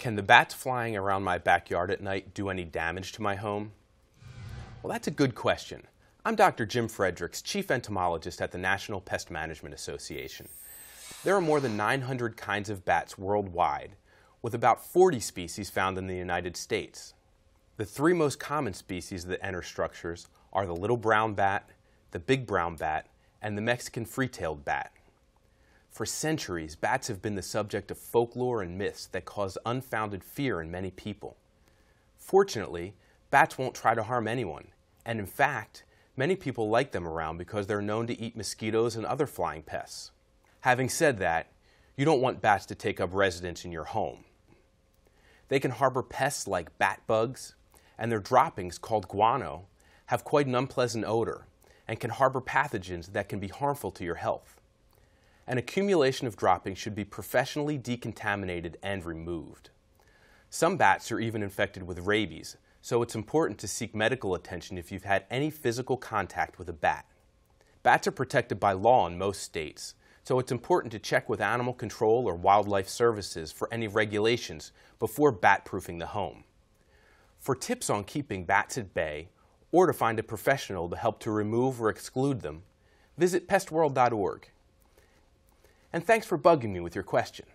Can the bats flying around my backyard at night do any damage to my home? Well, that's a good question. I'm Dr. Jim Fredericks, Chief Entomologist at the National Pest Management Association. There are more than 900 kinds of bats worldwide, with about 40 species found in the United States. The three most common species that enter structures are the little brown bat, the big brown bat, and the Mexican free-tailed bat. For centuries, bats have been the subject of folklore and myths that cause unfounded fear in many people. Fortunately, bats won't try to harm anyone, and in fact, many people like them around because they're known to eat mosquitoes and other flying pests. Having said that, you don't want bats to take up residence in your home. They can harbor pests like bat bugs, and their droppings, called guano, have quite an unpleasant odor and can harbor pathogens that can be harmful to your health. An accumulation of droppings should be professionally decontaminated and removed. Some bats are even infected with rabies, so it's important to seek medical attention if you've had any physical contact with a bat. Bats are protected by law in most states, so it's important to check with animal control or wildlife services for any regulations before bat-proofing the home. For tips on keeping bats at bay, or to find a professional to help to remove or exclude them, visit pestworld.org. And thanks for bugging me with your question.